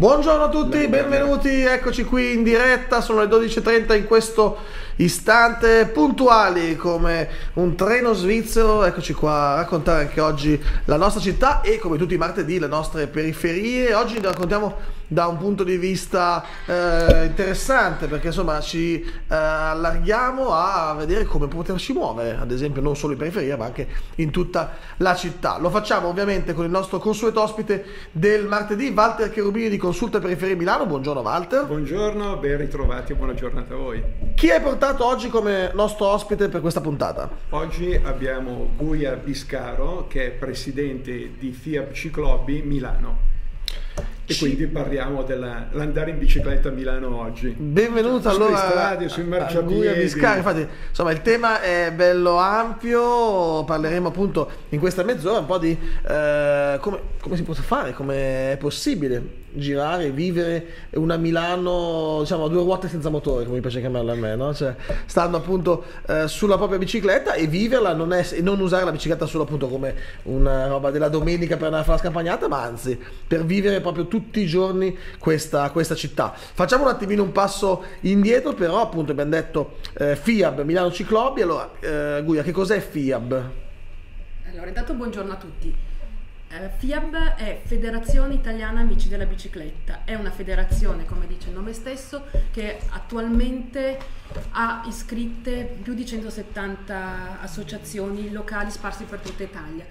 Buongiorno a tutti, benvenuti, eccoci qui in diretta, sono le 12.30 in questo istante, puntuali come un treno svizzero, eccoci qua a raccontare anche oggi la nostra città e come tutti i martedì le nostre periferie. Oggi raccontiamo da un punto di vista eh, interessante perché insomma ci eh, allarghiamo a vedere come poterci muovere, ad esempio non solo in periferia ma anche in tutta la città. Lo facciamo ovviamente con il nostro consueto ospite del martedì, Walter Cherubini di Consulta Periferie Milano. Buongiorno Walter. Buongiorno, ben ritrovati e buona giornata a voi. Chi hai portato oggi come nostro ospite per questa puntata? Oggi abbiamo Guia Biscaro che è presidente di FIAB Ciclobi Milano. E quindi parliamo dell'andare in bicicletta a Milano oggi. Benvenuto allora sulle strade, sui marciapiedi. Infatti, insomma, il tema è bello ampio, parleremo appunto in questa mezz'ora un po' di eh, come, come, si può fare, come è possibile girare, vivere una Milano diciamo a due ruote senza motore, come mi piace chiamarla a me, no? cioè, stando appunto eh, sulla propria bicicletta e viverla non è, e non usare la bicicletta solo appunto come una roba della domenica per andare a fare la scampagnata, ma anzi per vivere proprio tutti i giorni questa, questa città. Facciamo un attimino un passo indietro, però appunto abbiamo detto eh, FIAB, Milano Ciclobi, allora eh, Guia, che cos'è FIAB? Allora, intanto buongiorno a tutti. Uh, FIAB è Federazione Italiana Amici della Bicicletta, è una federazione, come dice il nome stesso, che attualmente ha iscritte più di 170 associazioni locali sparse per tutta Italia.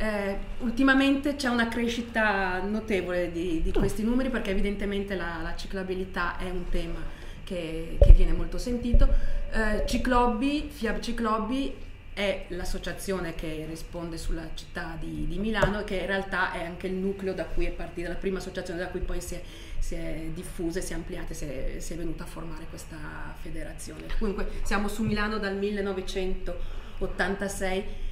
Eh, ultimamente c'è una crescita notevole di, di, questi numeri perché evidentemente la, la ciclabilità è un tema che, che viene molto sentito. Eh, Ciclobbi, FIAB Ciclobbi è l'associazione che risponde sulla città di, di, Milano e che in realtà è anche il nucleo da cui è partita, la prima associazione da cui poi si è, si è diffusa, si è ampliata e si è, si è venuta a formare questa federazione. Comunque siamo su Milano dal 1986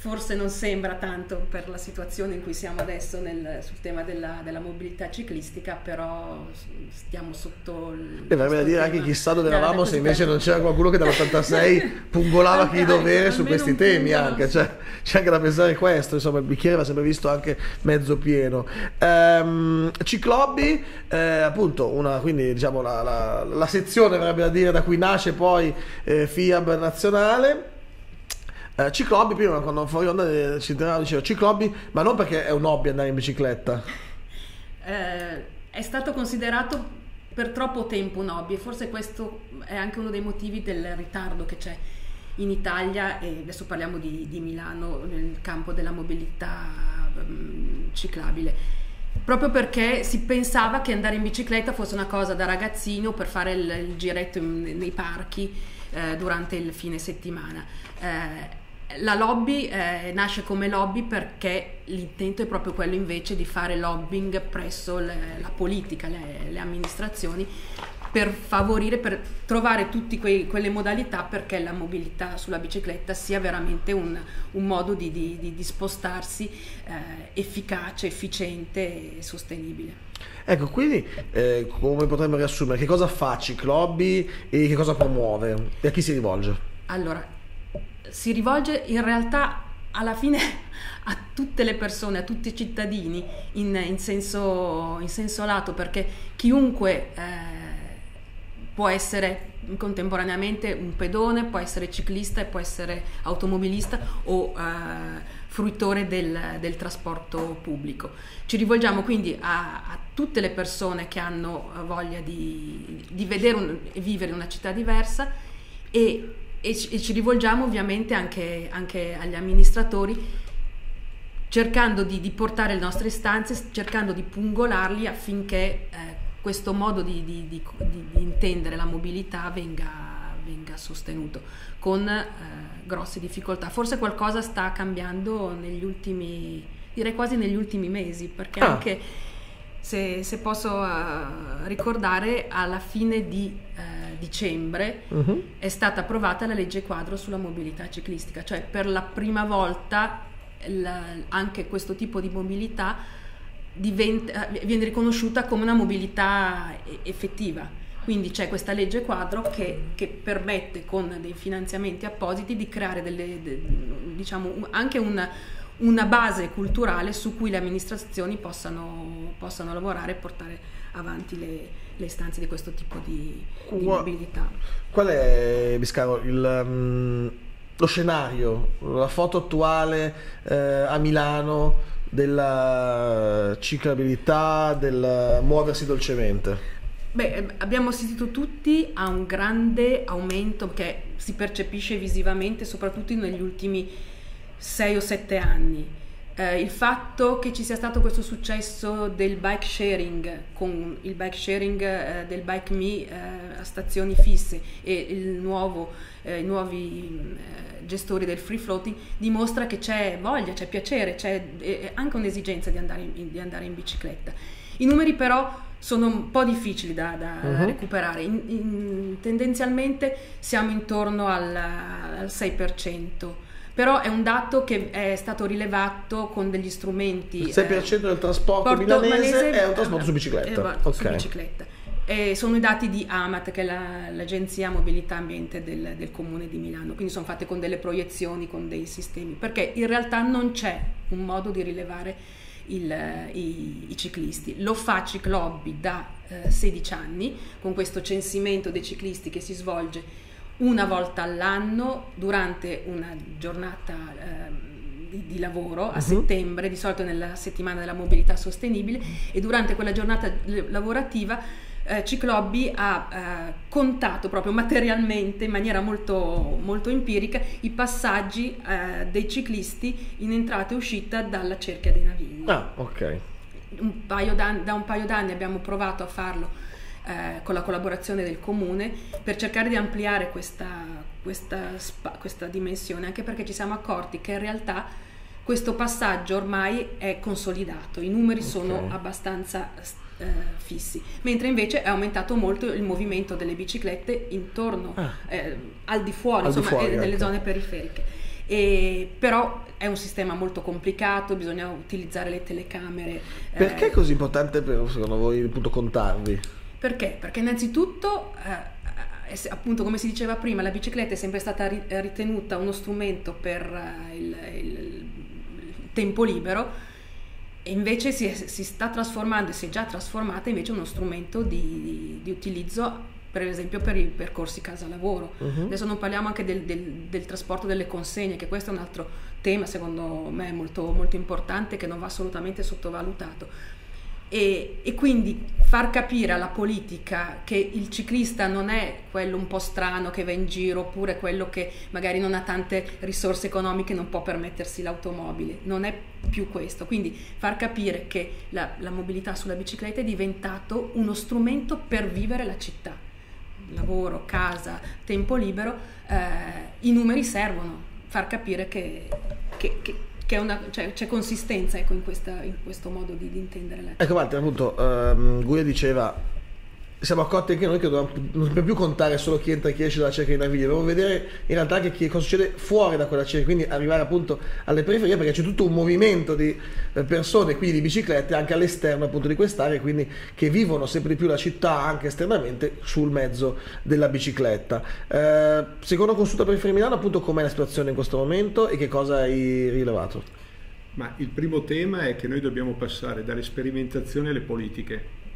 forse non sembra tanto per la situazione in cui siamo adesso nel, sul tema della, della, mobilità ciclistica, però stiamo sotto il... E da dire anche chissà dove eravamo se invece non c'era qualcuno che dall'86 pungolava chi dovere su questi temi anche, cioè, c'è anche da pensare questo, insomma il bicchiere va sempre visto anche mezzo pieno. Ehm, Ciclobbi, eh, appunto, una, quindi diciamo la, la, la sezione, verrebbe da dire, da cui nasce poi eh, FIAB nazionale eh, ciclobi, prima quando fuori onda eh, ci diceva ciclobi, ma non perché è un hobby andare in bicicletta. Eh, è stato considerato per troppo tempo un hobby e forse questo è anche uno dei motivi del ritardo che c'è in Italia e adesso parliamo di, di Milano nel campo della mobilità um, ciclabile proprio perché si pensava che andare in bicicletta fosse una cosa da ragazzino per fare il, il giretto in, nei parchi eh, durante il fine settimana. Eh, la lobby eh, nasce come lobby perché l'intento è proprio quello invece di fare lobbying presso le, la politica, le, le, amministrazioni per favorire, per trovare tutte quelle modalità perché la mobilità sulla bicicletta sia veramente un, un modo di, di, di, di spostarsi eh, efficace, efficiente e sostenibile. Ecco, quindi eh, come potremmo riassumere, che cosa fa Ciclobby e che cosa promuove e a chi si rivolge? Allora, si rivolge in realtà alla fine a tutte le persone, a tutti i cittadini in, in, senso, in senso, lato, perché chiunque eh, può essere contemporaneamente un pedone, può essere ciclista, può essere automobilista o eh, fruitore del, del, trasporto pubblico. Ci rivolgiamo quindi a, a, tutte le persone che hanno voglia di, di vedere e vivere una città diversa e e ci, rivolgiamo ovviamente anche, anche, agli amministratori cercando di, di, portare le nostre istanze, cercando di pungolarli affinché eh, questo modo di, di, di, intendere la mobilità venga, venga sostenuto con eh, grosse difficoltà. Forse qualcosa sta cambiando negli ultimi, direi quasi negli ultimi mesi, perché ah. anche se, se posso uh, ricordare alla fine di uh, dicembre uh-huh. è stata approvata la legge quadro sulla mobilità ciclistica, cioè per la prima volta la, anche questo tipo di mobilità diventa, viene riconosciuta come una mobilità effettiva. Quindi c'è questa legge quadro che, che permette con dei finanziamenti appositi di creare delle, de, diciamo, anche un, una base culturale su cui le amministrazioni possano, possano lavorare e portare avanti le, le istanze di questo tipo di, di mobilità. Qual è, Biscaro, il, um, lo scenario, la foto attuale eh, a Milano della ciclabilità, del muoversi dolcemente? Beh, abbiamo assistito tutti a un grande aumento che si percepisce visivamente, soprattutto negli ultimi 6 o 7 anni. Eh, il fatto che ci sia stato questo successo del bike sharing con il bike sharing eh, del Bike Me eh, a stazioni fisse e il nuovo, eh, i nuovi eh, gestori del free floating dimostra che c'è voglia, c'è piacere, c'è anche un'esigenza di andare in, di andare in bicicletta. I numeri però sono un po' difficili da, da uh-huh. recuperare, in, in, tendenzialmente siamo intorno al, al 6% però è un dato che è stato rilevato con degli strumenti. Il 6% eh, del trasporto milanese malese, è un trasporto su bicicletta. Eh, okay. su bicicletta. E sono i dati di AMAT, che è la, l'agenzia mobilità ambiente del, del, comune di Milano, quindi sono fatte con delle proiezioni, con dei sistemi, perché in realtà non c'è un modo di rilevare il, i, i, ciclisti. Lo fa Ciclobby da eh, 16 anni, con questo censimento dei ciclisti che si svolge una volta all'anno durante una giornata eh, di, di, lavoro a uh-huh. settembre, di solito nella settimana della mobilità sostenibile e durante quella giornata lavorativa eh, Ciclobby ha eh, contato proprio materialmente in maniera molto, molto empirica i passaggi eh, dei ciclisti in entrata e uscita dalla cerchia dei navigli. Ah, ok. Un da un paio d'anni abbiamo provato a farlo eh, con la collaborazione del comune per cercare di ampliare questa, questa, questa dimensione, anche perché ci siamo accorti che in realtà questo passaggio ormai è consolidato, i numeri okay. sono abbastanza eh, fissi, mentre invece è aumentato molto il movimento delle biciclette intorno, ah. eh, al di fuori, al insomma, di fuori, delle ecco. zone periferiche. E, però è un sistema molto complicato, bisogna utilizzare le telecamere. Perché è così importante per, secondo voi appunto contarvi? Perché? Perché innanzitutto, eh, eh appunto come si diceva prima, la bicicletta è sempre stata ritenuta uno strumento per eh, il, il, il, tempo libero e invece si, si, sta trasformando, si è già trasformata invece uno strumento di, di, di utilizzo per esempio per i percorsi casa-lavoro. Uh-huh. Adesso non parliamo anche del, del, del, trasporto delle consegne, che questo è un altro tema secondo me molto, molto importante che non va assolutamente sottovalutato e, e, quindi far capire alla politica che il ciclista non è quello un po' strano che va in giro oppure quello che magari non ha tante risorse economiche e non può permettersi l'automobile, non è più questo. Quindi far capire che la, la mobilità sulla bicicletta è diventato uno strumento per vivere la città, lavoro, casa, tempo libero, eh, i numeri servono, far capire che, che, che che cioè, c'è consistenza ecco, in, questa, in, questo modo di, di intendere la Ecco Walter, appunto, um, Guia diceva siamo accorti anche noi che non dobbiamo più contare solo chi entra e chi esce dalla cerca di navigli, dobbiamo vedere in realtà che, che cosa succede fuori da quella cerca, quindi arrivare appunto alle periferie perché c'è tutto un movimento di eh, persone, quindi di biciclette anche all'esterno appunto di quest'area, quindi che vivono sempre di più la città anche esternamente sul mezzo della bicicletta. Eh, secondo Consulta Periferia Milano appunto com'è la situazione in questo momento e che cosa hai rilevato? Ma il primo tema è che noi dobbiamo passare dalle sperimentazioni alle politiche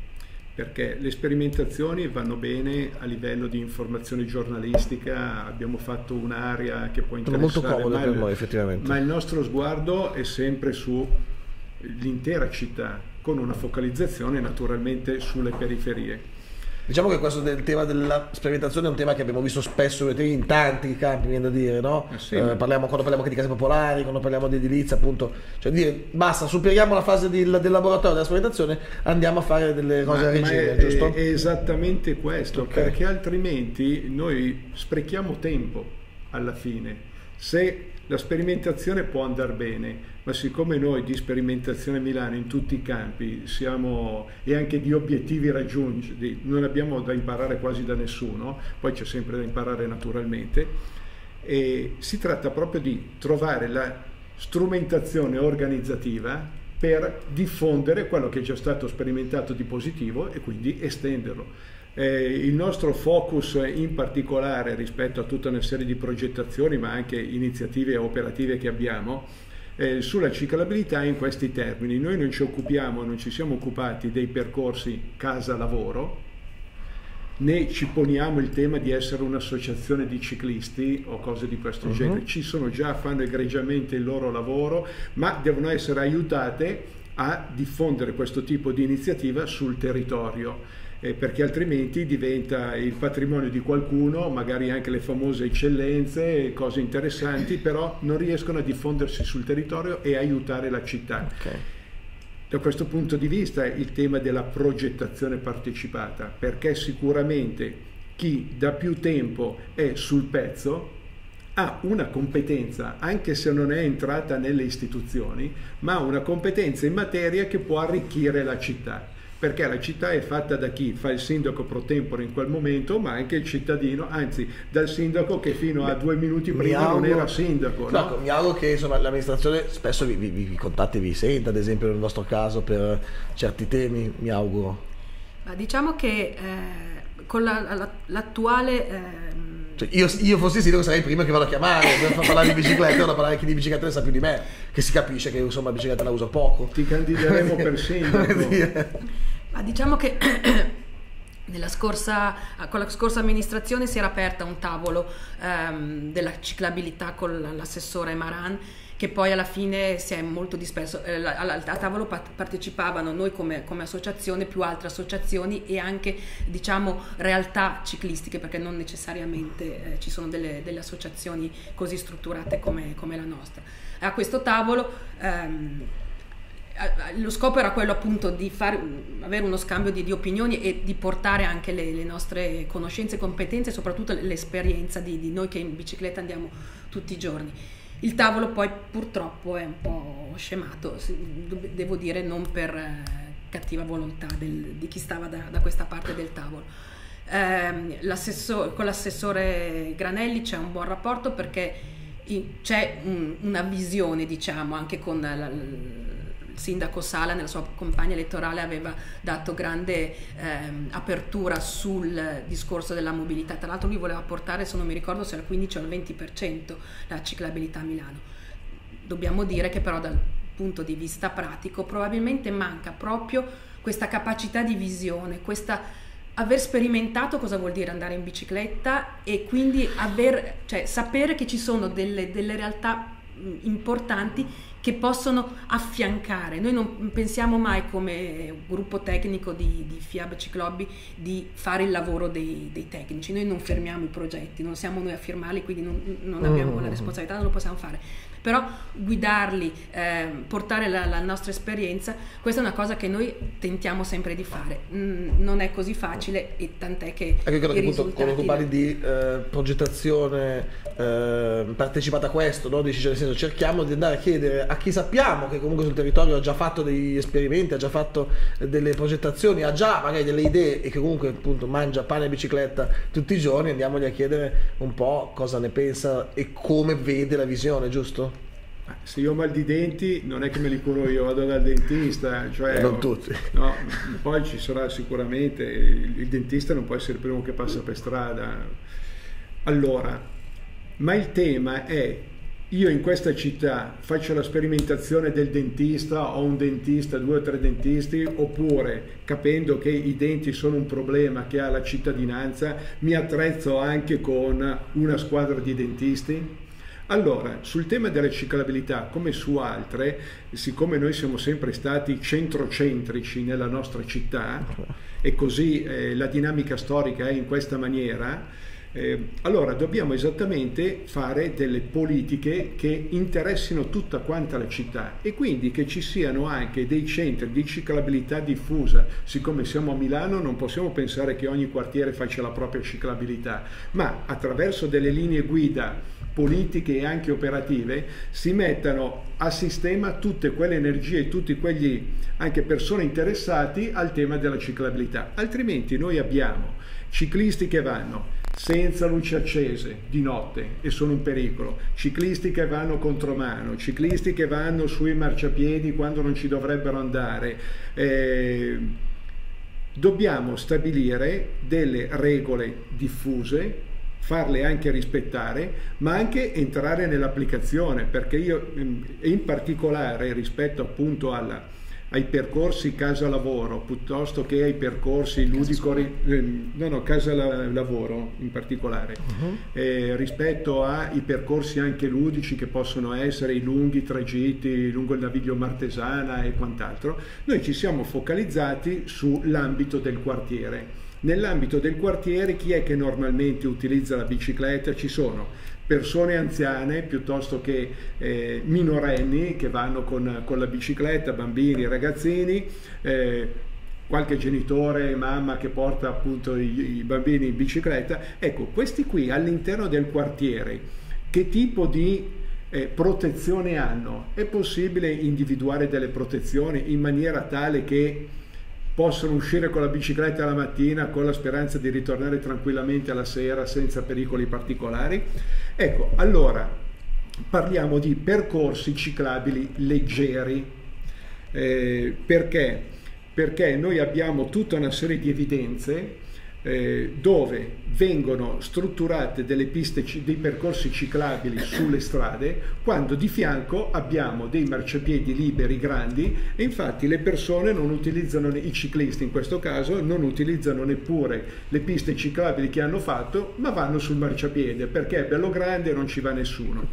perché le sperimentazioni vanno bene a livello di informazione giornalistica, abbiamo fatto un'area che può interessare, molto comodo per noi effettivamente. Ma il nostro sguardo è sempre sull'intera città, con una focalizzazione naturalmente sulle periferie. Diciamo che questo del tema della sperimentazione è un tema che abbiamo visto spesso in tanti campi, viene da dire, no? Eh sì, eh, parliamo, quando parliamo anche di case popolari, quando parliamo di edilizia, appunto, cioè dire basta, superiamo la fase di, del laboratorio della sperimentazione, andiamo a fare delle cose ma, a regime, giusto? È esattamente questo, okay. perché altrimenti noi sprechiamo tempo alla fine. Se la sperimentazione può andare bene, ma siccome noi di sperimentazione a Milano in tutti i campi siamo e anche di obiettivi raggiunti, non abbiamo da imparare quasi da nessuno, poi c'è sempre da imparare naturalmente, e si tratta proprio di trovare la strumentazione organizzativa per diffondere quello che è già stato sperimentato di positivo e quindi estenderlo. Eh, il nostro focus in particolare rispetto a tutta una serie di progettazioni ma anche iniziative operative che abbiamo eh, sulla ciclabilità in questi termini. Noi non ci occupiamo, non ci siamo occupati dei percorsi casa-lavoro, né ci poniamo il tema di essere un'associazione di ciclisti o cose di questo uh-huh. genere. Ci sono già, fanno egregiamente il loro lavoro, ma devono essere aiutate a diffondere questo tipo di iniziativa sul territorio. Eh, perché altrimenti diventa il patrimonio di qualcuno, magari anche le famose eccellenze, cose interessanti, però non riescono a diffondersi sul territorio e aiutare la città. Okay. Da questo punto di vista il tema della progettazione partecipata, perché sicuramente chi da più tempo è sul pezzo ha una competenza, anche se non è entrata nelle istituzioni, ma ha una competenza in materia che può arricchire la città perché la città è fatta da chi fa il sindaco pro tempore in quel momento, ma anche il cittadino, anzi dal sindaco che fino a due minuti prima auguro, non era sindaco. No? Ecco, mi auguro che insomma, l'amministrazione spesso vi, vi, vi contatti, vi senta, ad esempio nel vostro caso per certi temi, mi auguro. Ma diciamo che eh, con la, la, l'attuale... Eh, cioè, io, io, fossi sindaco sarei il primo che vado a chiamare per parlare di bicicletta, vado a parlare chi di bicicletta ne sa più di me, che si capisce che insomma la bicicletta la uso poco. Ti candideremo per sindaco. Ma diciamo che scorsa, con la scorsa amministrazione si era aperta un tavolo ehm, della ciclabilità con l'assessore Maran che poi alla fine si è molto disperso. Eh, a, tavolo partecipavano noi come, come, associazione, più altre associazioni e anche diciamo realtà ciclistiche, perché non necessariamente eh, ci sono delle, delle, associazioni così strutturate come, come, la nostra. A questo tavolo ehm, lo scopo era quello appunto di fare, avere uno scambio di, di, opinioni e di portare anche le, le nostre conoscenze, competenze e soprattutto l'esperienza di, di, noi che in bicicletta andiamo tutti i giorni. Il tavolo poi purtroppo è un po' scemato, devo dire non per eh, cattiva volontà del, di chi stava da, da, questa parte del tavolo. Eh, con l'assessore Granelli c'è un buon rapporto perché c'è un, una visione, diciamo, anche con la, sindaco Sala nella sua campagna elettorale aveva dato grande ehm, apertura sul discorso della mobilità. Tra l'altro lui voleva portare, se non mi ricordo se era il 15 o il 20% la ciclabilità a Milano. Dobbiamo dire che però dal punto di vista pratico probabilmente manca proprio questa capacità di visione, questa aver sperimentato cosa vuol dire andare in bicicletta e quindi aver, cioè, sapere che ci sono delle, delle realtà importanti che possono affiancare. Noi non pensiamo mai come gruppo tecnico di, di FIAB Ciclobbi di fare il lavoro dei, dei, tecnici, noi non fermiamo i progetti, non siamo noi a firmarli, quindi non, non abbiamo la mm. responsabilità, non lo possiamo fare però guidarli, eh, portare la, la, nostra esperienza, questa è una cosa che noi tentiamo sempre di fare. Mm, non è così facile e tant'è che... Ecco, credo che appunto quando tu parli di eh, progettazione eh, partecipata a questo, no? Dici, cioè, nel senso, cerchiamo di andare a chiedere a chi sappiamo che comunque sul territorio ha già fatto degli esperimenti, ha già fatto delle progettazioni, ha già magari delle idee e che comunque appunto mangia pane e bicicletta tutti i giorni, andiamogli a chiedere un po' cosa ne pensa e come vede la visione, giusto? Se io ho mal di denti non è che me li curo io, vado dal dentista. Cioè, non tutti. No, poi ci sarà sicuramente, il, il dentista non può essere il primo che passa per strada. Allora, ma il tema è io in questa città faccio la sperimentazione del dentista, ho un dentista, due o tre dentisti, oppure capendo che i denti sono un problema che ha la cittadinanza, mi attrezzo anche con una squadra di dentisti? Allora, sul tema della ciclabilità, come su altre, siccome noi siamo sempre stati centrocentrici nella nostra città e così eh, la dinamica storica è in questa maniera, eh, allora dobbiamo esattamente fare delle politiche che interessino tutta quanta la città e quindi che ci siano anche dei centri di ciclabilità diffusa. Siccome siamo a Milano non possiamo pensare che ogni quartiere faccia la propria ciclabilità, ma attraverso delle linee guida politiche e anche operative si mettano a sistema tutte quelle energie e tutti quegli anche persone interessati al tema della ciclabilità. Altrimenti noi abbiamo ciclisti che vanno senza luci accese di notte e sono un pericolo, ciclisti che vanno contromano, ciclisti che vanno sui marciapiedi quando non ci dovrebbero andare. Eh, dobbiamo stabilire delle regole diffuse farle anche rispettare, ma anche entrare nell'applicazione, perché io in particolare rispetto appunto alla, ai percorsi casa-lavoro piuttosto che ai percorsi ludico, eh, no, no, casa-lavoro in particolare, uh-huh. eh, rispetto ai percorsi anche ludici che possono essere i lunghi tragitti lungo il Naviglio Martesana e quant'altro, noi ci siamo focalizzati sull'ambito del quartiere. Nell'ambito del quartiere chi è che normalmente utilizza la bicicletta? Ci sono persone anziane piuttosto che eh, minorenni che vanno con, con, la bicicletta, bambini, ragazzini, eh, qualche genitore, mamma che porta appunto i, i bambini in bicicletta. Ecco, questi qui all'interno del quartiere, che tipo di eh, protezione hanno? È possibile individuare delle protezioni in maniera tale che possono uscire con la bicicletta la mattina con la speranza di ritornare tranquillamente alla sera senza pericoli particolari? Ecco, allora parliamo di percorsi ciclabili leggeri. Eh, perché? Perché noi abbiamo tutta una serie di evidenze eh, dove vengono strutturate delle piste, dei percorsi ciclabili sulle strade, quando di fianco abbiamo dei marciapiedi liberi grandi e infatti le persone non utilizzano, i ciclisti in questo caso, non utilizzano neppure le piste ciclabili che hanno fatto, ma vanno sul marciapiede perché è bello grande e non ci va nessuno.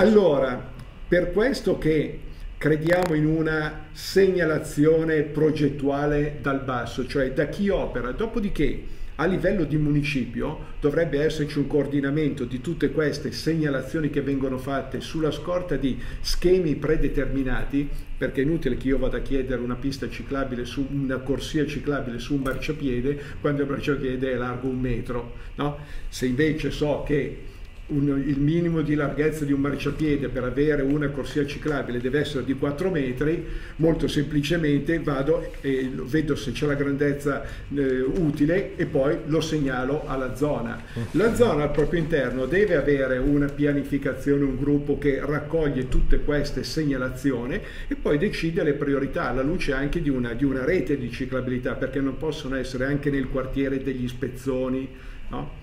Allora, per questo che crediamo in una segnalazione progettuale dal basso, cioè da chi opera, dopodiché a livello di municipio dovrebbe esserci un coordinamento di tutte queste segnalazioni che vengono fatte sulla scorta di schemi predeterminati, perché è inutile che io vada a chiedere una pista ciclabile su una corsia ciclabile su un marciapiede quando il marciapiede è largo un metro. No? Se invece so che un, il minimo di larghezza di un marciapiede per avere una corsia ciclabile deve essere di 4 metri, molto semplicemente vado e vedo se c'è la grandezza eh, utile e poi lo segnalo alla zona. La zona al proprio interno deve avere una pianificazione, un gruppo che raccoglie tutte queste segnalazioni e poi decide le priorità alla luce anche di una, di una rete di ciclabilità perché non possono essere anche nel quartiere degli spezzoni. No?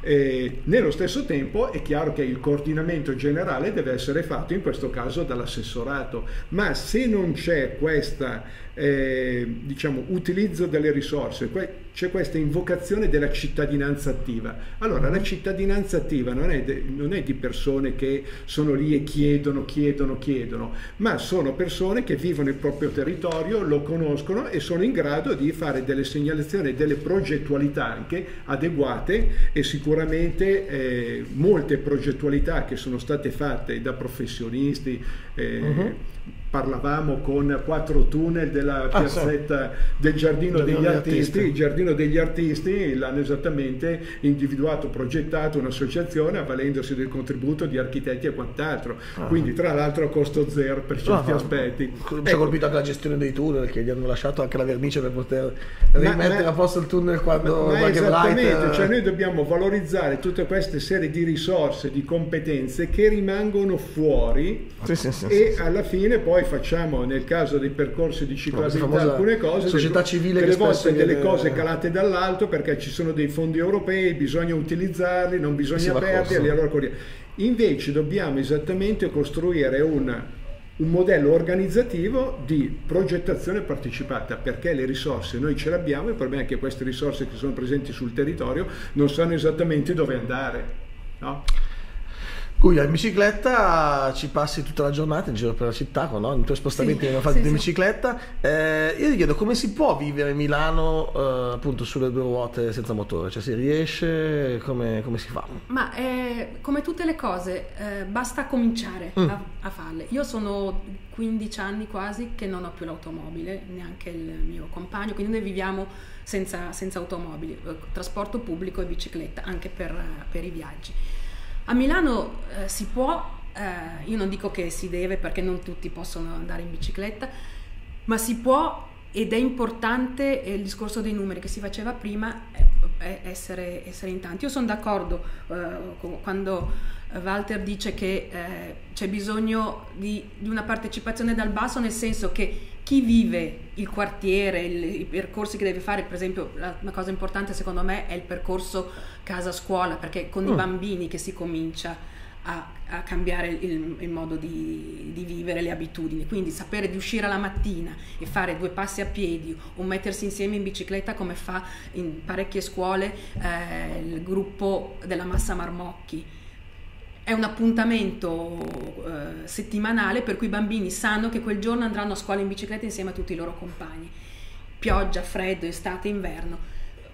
E nello stesso tempo è chiaro che il coordinamento generale deve essere fatto in questo caso dall'assessorato, ma se non c'è questo eh, diciamo, utilizzo delle risorse, c'è questa invocazione della cittadinanza attiva. Allora la cittadinanza attiva non è, de, non è di persone che sono lì e chiedono, chiedono, chiedono, ma sono persone che vivono il proprio territorio, lo conoscono e sono in grado di fare delle segnalazioni, delle progettualità anche adeguate e sicuramente eh, molte progettualità che sono state fatte da professionisti. Eh, uh-huh parlavamo con quattro tunnel della piazzetta ah, sì. del Giardino degli, degli artisti. artisti. Il Giardino degli Artisti l'hanno esattamente individuato, progettato un'associazione avvalendosi del contributo di architetti e quant'altro. Ah. Quindi tra l'altro a costo zero per certi ah, aspetti. Mi ecco. ha colpito anche la gestione dei tunnel che gli hanno lasciato anche la vernice per poter rimettere ma, a posto il tunnel quando ma, ma esattamente, bright, cioè noi dobbiamo valorizzare tutte queste serie di risorse, di competenze che rimangono fuori sì, sì, sì, e alla fine poi facciamo nel caso dei percorsi di ciclabilità alcune cose, società civile delle volte delle viene... cose calate dall'alto perché ci sono dei fondi europei, bisogna utilizzarli, non bisogna perderli, allora Invece dobbiamo esattamente costruire un, un modello organizzativo di progettazione partecipata perché le risorse noi ce le abbiamo, il problema è che queste risorse che sono presenti sul territorio non sanno esattamente dove andare. No? Guia, in bicicletta ci passi tutta la giornata in giro per la città, no? i tuoi spostamenti sì, fatti sì, in bicicletta. Eh, io ti chiedo come si può vivere Milano eh, appunto sulle due ruote senza motore? Cioè si riesce? Come, come si fa? Ma eh, come tutte le cose, eh, basta cominciare mm. a, a, farle. Io sono 15 anni quasi che non ho più l'automobile, neanche il mio compagno, quindi noi viviamo senza, senza automobili, eh, trasporto pubblico e bicicletta anche per, per i viaggi. A Milano eh, si può, eh, io non dico che si deve perché non tutti possono andare in bicicletta, ma si può ed è importante il discorso dei numeri che si faceva prima essere, essere in tanti. Io sono d'accordo eh, quando Walter dice che eh, c'è bisogno di, di, una partecipazione dal basso, nel senso che chi vive il quartiere, il, i percorsi che deve fare, per esempio la, una cosa importante secondo me è il percorso casa-scuola, perché con mm. i bambini che si comincia a, a cambiare il, il modo di, di, vivere, le abitudini, quindi sapere di uscire la mattina e fare due passi a piedi o mettersi insieme in bicicletta come fa in parecchie scuole eh, il gruppo della Massa Marmocchi è un appuntamento eh, settimanale per cui i bambini sanno che quel giorno andranno a scuola in bicicletta insieme a tutti i loro compagni. Pioggia, freddo, estate, inverno.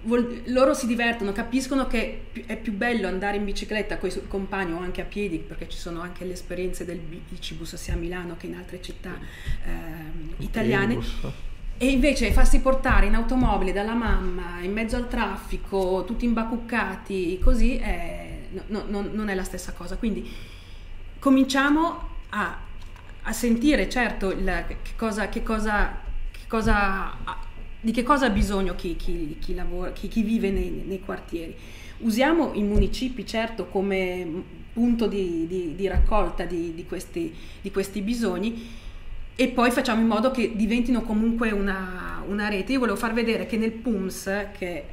Vol- loro si divertono, capiscono che è più bello andare in bicicletta con i compagni o anche a piedi, perché ci sono anche le esperienze del bicibus sia a Milano che in altre città eh, italiane. E invece farsi portare in automobile dalla mamma in mezzo al traffico, tutti imbacuccati, così è no, no, non è la stessa cosa. Quindi cominciamo a, a sentire certo il, che cosa, che cosa, che cosa, di che cosa ha bisogno chi, chi, chi, lavora, chi vive nei, nei, quartieri. Usiamo i municipi certo come punto di, di, di raccolta di, questi, di questi bisogni e poi facciamo in modo che diventino comunque una, una, rete. Io volevo far vedere che nel PUMS, che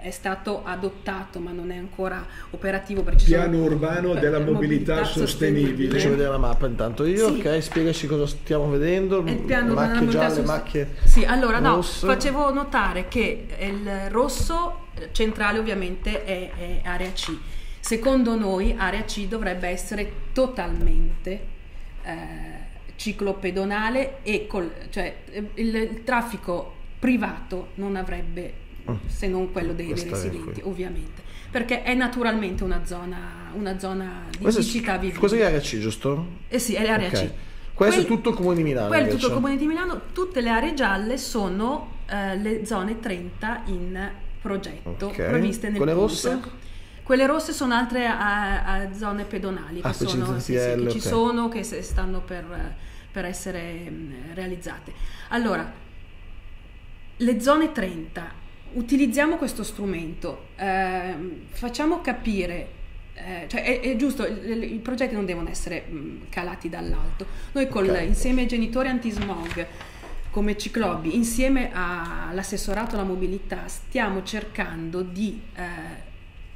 è stato adottato ma non è ancora operativo perché piano sono, urbano della mobilità, mobilità sostenibile. sostenibile. Faccio vedere la mappa intanto io, sì. ok, spiegaci cosa stiamo vedendo. Il piano macchie gialle, sost... macchie Sì, allora rosse. no, facevo notare che il rosso centrale ovviamente è, è area C. Secondo noi area C dovrebbe essere totalmente eh, ciclopedonale e col, cioè il, il traffico privato non avrebbe se non quello dei, dei residenti, ovviamente. Perché è naturalmente una zona, una zona di, di città vivibile. Questa è area C, giusto? Eh sì, è l'area okay. C. Questo Quel, è tutto il comune di Milano. Quello è tutto comune di Milano. Tutte le aree gialle sono eh, le zone 30 in progetto, okay. previste nel Quelle rosse? Quelle rosse sono altre a, a zone pedonali ah, che, sono, sì, sì, che okay. ci sono, che stanno per, per essere mm, realizzate. Allora, le zone 30 utilizziamo questo strumento, eh, facciamo capire eh, cioè è, è, giusto, i, i, progetti non devono essere mh, mm, calati dall'alto. Noi col, okay. insieme ai genitori anti-smog, come Ciclobi, insieme all'assessorato alla mobilità, stiamo cercando di eh,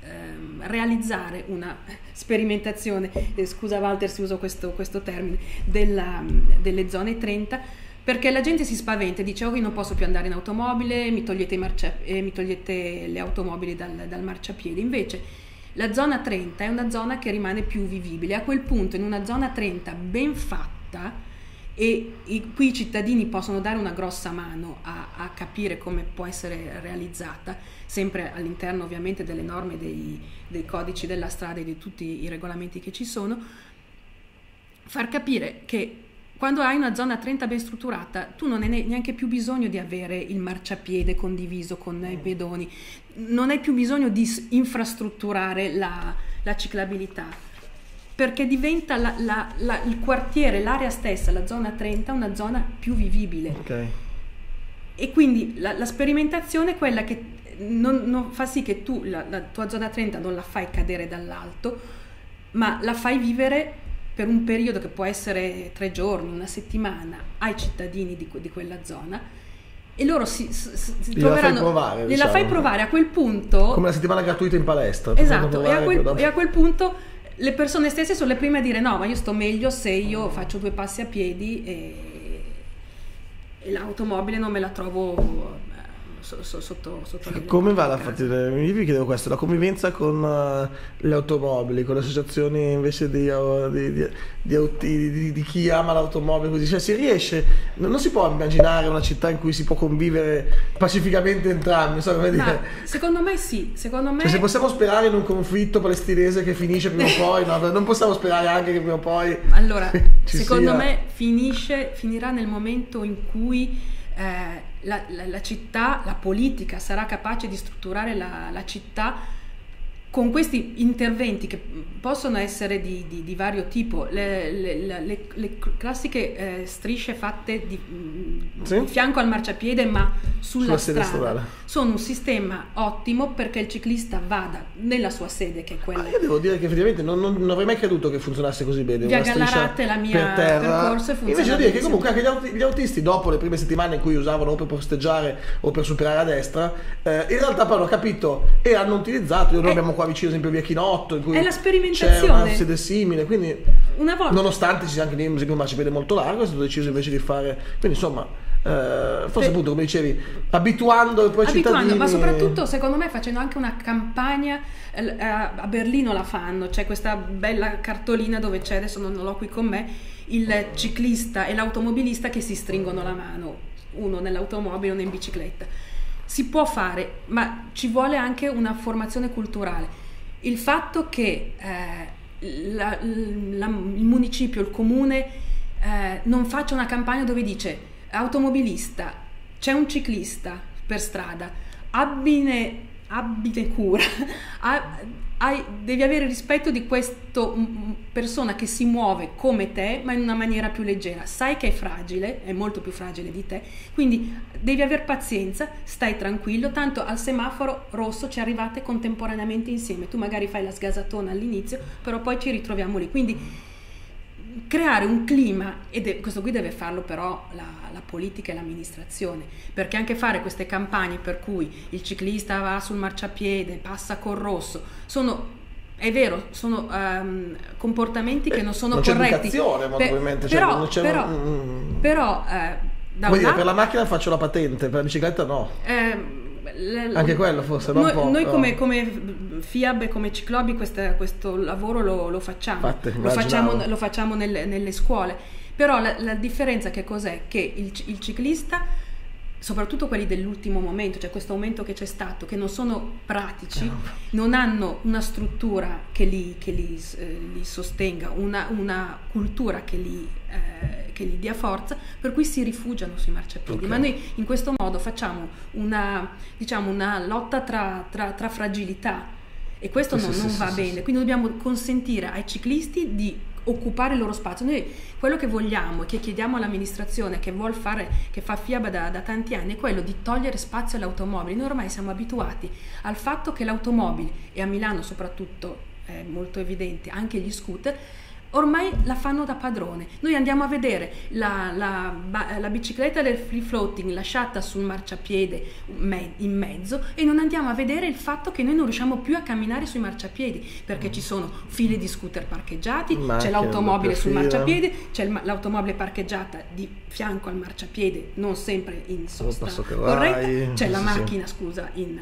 ehm, realizzare una sperimentazione, eh, scusa Walter se uso questo, questo termine, della, delle zone 30 perché la gente si spaventa e dice oh io non posso più andare in automobile, mi togliete, marcia, eh, mi togliete le automobili dal, dal, marciapiede. Invece la zona 30 è una zona che rimane più vivibile. A quel punto in una zona 30 ben fatta e i, qui i cittadini possono dare una grossa mano a, a, capire come può essere realizzata, sempre all'interno ovviamente delle norme dei, dei codici della strada e di tutti i regolamenti che ci sono, far capire che quando hai una zona 30 ben strutturata, tu non hai neanche più bisogno di avere il marciapiede condiviso con i pedoni, non hai più bisogno di infrastrutturare la, la ciclabilità, perché diventa la, la, il quartiere, l'area stessa, la zona 30, una zona più vivibile. Okay. E quindi la, sperimentazione è quella che non, non fa sì che tu la, la tua zona 30 non la fai cadere dall'alto, ma la fai vivere per un periodo che può essere tre giorni, una settimana, ai cittadini di, di quella zona e loro si, si, si troveranno. Fai provare, gliela diciamo. fai provare a quel punto. Come la settimana gratuita in palestra. Esatto, e a, quel, e a, quel, punto le persone stesse sono le prime a dire: No, ma io sto meglio se io faccio due passi a piedi e l'automobile non me la trovo sotto, sotto Come va la fatica? Io vi chiedevo questo, la convivenza con uh, le automobili, con le associazioni invece di, uh, di, di, di, chi ama l'automobile, così, cioè si riesce, non, si può immaginare una città in cui si può convivere pacificamente entrambi, so come dire. Secondo me sì, secondo me... Cioè, se possiamo sperare in un conflitto palestinese che finisce prima o poi, no, non possiamo sperare anche che prima o poi... Allora, secondo sia... me finisce, finirà nel momento in cui eh, la, la, la, città, la politica sarà capace di strutturare la, la città con questi interventi che possono essere di, di, di vario tipo, le, le, le, le classiche eh, strisce fatte di, sì? di, fianco al marciapiede ma sulla, sulla strada, sono un sistema ottimo perché il ciclista vada nella sua sede che è quella. Ah, io devo dire che effettivamente non, non, non, avrei mai creduto che funzionasse così bene. Via Gallarate la mia per terra. percorso funziona Invece devo dire che comunque anche gli, aut- gli, autisti dopo le prime settimane in cui usavano o per posteggiare o per superare a destra, eh, in realtà poi hanno capito e hanno utilizzato, noi eh. abbiamo qua vicino ad esempio via Chinotto in cui è la sperimentazione. c'è una sede simile quindi una volta. nonostante ci sia anche lì un marciapiede molto largo è stato deciso invece di fare quindi insomma eh, forse appunto come dicevi abituando poi abituando, cittadini ma soprattutto secondo me facendo anche una campagna eh, a Berlino la fanno c'è questa bella cartolina dove c'è adesso non l'ho qui con me il ciclista e l'automobilista che si stringono la mano uno nell'automobile uno in bicicletta si può fare, ma ci vuole anche una formazione culturale. Il fatto che eh, la, la, il municipio, il comune eh, non faccia una campagna dove dice automobilista, c'è un ciclista per strada, abbine, abbine cura, hai, devi avere rispetto di questa persona che si muove come te, ma in una maniera più leggera. Sai che è fragile, è molto più fragile di te, quindi devi avere pazienza, stai tranquillo, tanto al semaforo rosso ci arrivate contemporaneamente insieme. Tu magari fai la sgasatona all'inizio, però poi ci ritroviamo lì. Quindi creare un clima, e questo qui deve farlo però la, la, politica e l'amministrazione, perché anche fare queste campagne per cui il ciclista va sul marciapiede, passa col rosso, sono è vero, sono um, comportamenti che non sono non corretti. C'è probabilmente. Cioè, però, però, mm, però eh, da un lato, per la macchina faccio la patente, per la bicicletta no. Eh, anche quello forse noi, noi come, come, FIAB e come Ciclobi questa, questo lavoro lo, lo facciamo. Fatte, lo facciamo, lo facciamo nelle, nelle, scuole. Però la, la, differenza che cos'è? che il, il ciclista soprattutto quelli dell'ultimo momento, cioè questo aumento che c'è stato, che non sono pratici, no. non hanno una struttura che li, che li, eh, li sostenga, una, una, cultura che li, eh, che li, dia forza, per cui si rifugiano sui marciapiedi. Okay. Ma noi in questo modo facciamo una, diciamo, una lotta tra, tra, tra fragilità e questo sì, non, sì, non sì, va bene, quindi dobbiamo consentire ai ciclisti di occupare il loro spazio. Noi quello che vogliamo e che chiediamo all'amministrazione che vuol fare, che fa FIAB da, da, tanti anni, è quello di togliere spazio alle automobili. Noi ormai siamo abituati al fatto che l'automobile, e a Milano soprattutto è molto evidente, anche gli scooter, ormai la fanno da padrone. Noi andiamo a vedere la, la, la, bicicletta del free floating lasciata sul marciapiede in mezzo e non andiamo a vedere il fatto che noi non riusciamo più a camminare sui marciapiedi perché ci sono file di scooter parcheggiati, c'è l'automobile sul marciapiede, c'è l'automobile parcheggiata di fianco al marciapiede, non sempre in sosta corretta, c'è la macchina, scusa, in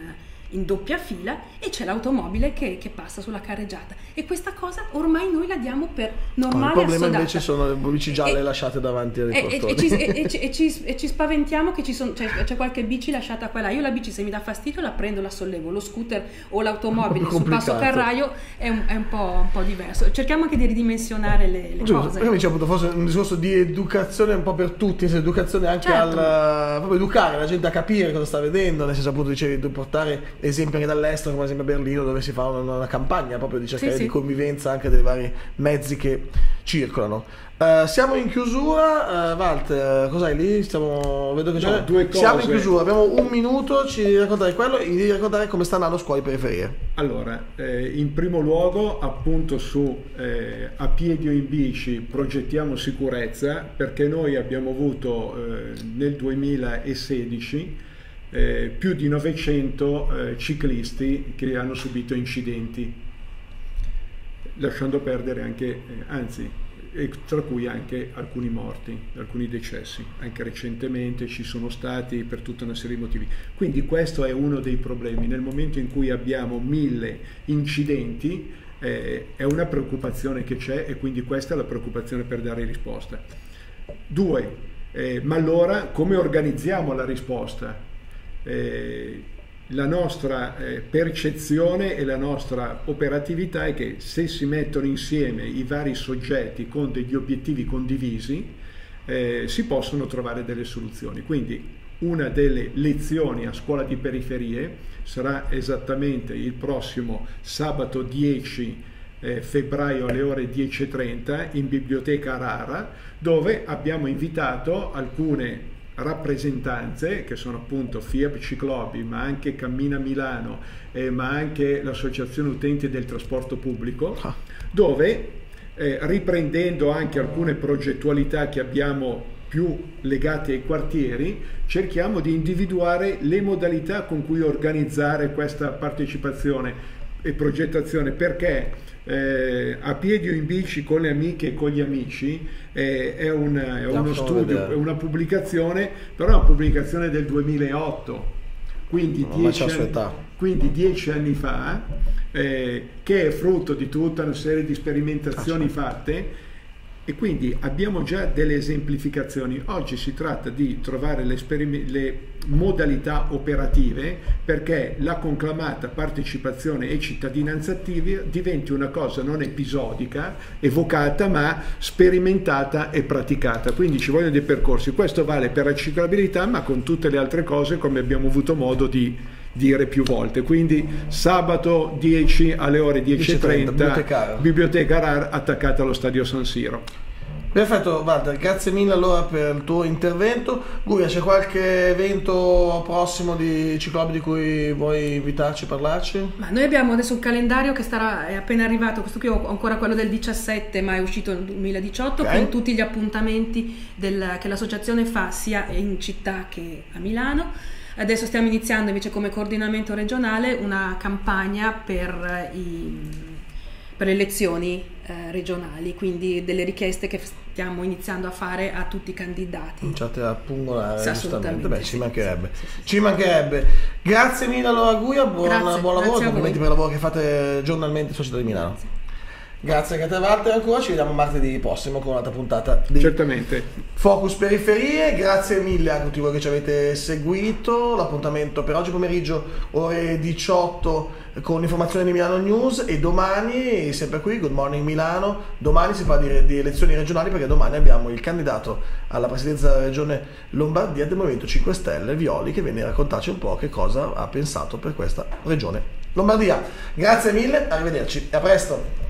in doppia fila e c'è l'automobile che, che, passa sulla carreggiata e questa cosa ormai noi la diamo per normale. No, il problema assodata. invece sono le bici gialle e, lasciate davanti ai e, e, ci, e, ci, e, ci, spaventiamo che ci son, c'è, c'è, qualche bici lasciata qua là. Io la bici se mi dà fastidio la prendo, la sollevo. Lo scooter o l'automobile sul passo carraio è, un, è un, po', un, po', diverso. Cerchiamo anche di ridimensionare le, le cose. Io mi dicevo appunto forse un discorso di educazione un po' per tutti, educazione anche certo. al proprio educare la gente a capire cosa sta vedendo, nel senso appunto dicevi di portare esempi anche dall'estero, come ad esempio a Berlino, dove si fa una, una campagna proprio di cercare sì, di sì. convivenza anche dei vari mezzi che circolano. Uh, siamo in chiusura, uh, Walter, cos'hai lì? Stiamo... Vedo che c'è... No, due cose. Siamo in chiusura, abbiamo un minuto, ci devi raccontare quello e devi raccontare come sta andando scuola di periferie. Allora, eh, in primo luogo appunto su eh, a piedi o in bici progettiamo sicurezza perché noi abbiamo avuto eh, nel 2016 eh, più di 900 eh, ciclisti che hanno subito incidenti, lasciando perdere anche, eh, anzi, tra cui anche alcuni morti, alcuni decessi. Anche recentemente ci sono stati per tutta una serie di motivi. Quindi questo è uno dei problemi. Nel momento in cui abbiamo mille incidenti, eh, è una preoccupazione che c'è e quindi questa è la preoccupazione per dare risposta. Due, eh, ma allora come organizziamo la risposta? Eh, la nostra eh, percezione e la nostra operatività è che se si mettono insieme i vari soggetti con degli obiettivi condivisi, eh, si possono trovare delle soluzioni. Quindi una delle lezioni a scuola di periferie, sarà esattamente il prossimo sabato 10 eh, febbraio alle ore 10.30 in biblioteca Rara, dove abbiamo invitato alcune rappresentanze che sono appunto FIAB Ciclobi, ma anche Cammina Milano, eh, ma anche l'Associazione Utenti del Trasporto Pubblico, ah. dove eh, riprendendo anche alcune progettualità che abbiamo più legate ai quartieri, cerchiamo di individuare le modalità con cui organizzare questa partecipazione e progettazione perché eh, a piedi o in bici con le amiche e con gli amici eh, è, un, è uno studio, è una pubblicazione, però è una pubblicazione del 2008, quindi dieci, anni, quindi dieci anni fa, eh, che è frutto di tutta una serie di sperimentazioni fatte e quindi abbiamo già delle esemplificazioni. Oggi si tratta di trovare le, le, modalità operative perché la conclamata partecipazione e cittadinanza attiva diventi una cosa non episodica, evocata, ma sperimentata e praticata. Quindi ci vogliono dei percorsi. Questo vale per la ciclabilità, ma con tutte le altre cose come abbiamo avuto modo di dire più volte. Quindi sabato 10 alle ore 10.30, biblioteca, biblioteca RAR attaccata allo stadio San Siro. Perfetto, Walter, grazie mille allora per il tuo intervento. Guia, c'è qualche evento prossimo di Ciclobi di cui vuoi invitarci, parlarci? Ma noi abbiamo adesso un calendario che starà, è appena arrivato, questo qui ho ancora quello del 17, ma è uscito nel 2018, okay. con tutti gli appuntamenti del, che l'associazione fa sia in città che a Milano. Adesso stiamo iniziando invece come coordinamento regionale una campagna per, i, per le elezioni eh, regionali, quindi delle richieste che stiamo iniziando a fare a tutti i candidati. Cominciate a pungolare, sì, giustamente, beh ci mancherebbe. Sì, sì, ci mancherebbe. Grazie mille allora Guia, buon, grazie, buon lavoro, complimenti per il lavoro che fate giornalmente in Società di Milano. Grazie. Grazie a te Walter ancora, ci vediamo martedì prossimo con un'altra puntata di Certamente. Focus Periferie, grazie mille a tutti voi che ci avete seguito, l'appuntamento per oggi pomeriggio ore 18 con informazioni di Milano News e domani sempre qui Good Morning Milano, domani si parla di, di elezioni regionali perché domani abbiamo il candidato alla presidenza della regione Lombardia del Movimento 5 Stelle, Violi, che viene a raccontarci un po' che cosa ha pensato per questa regione Lombardia. Grazie mille, arrivederci e a presto.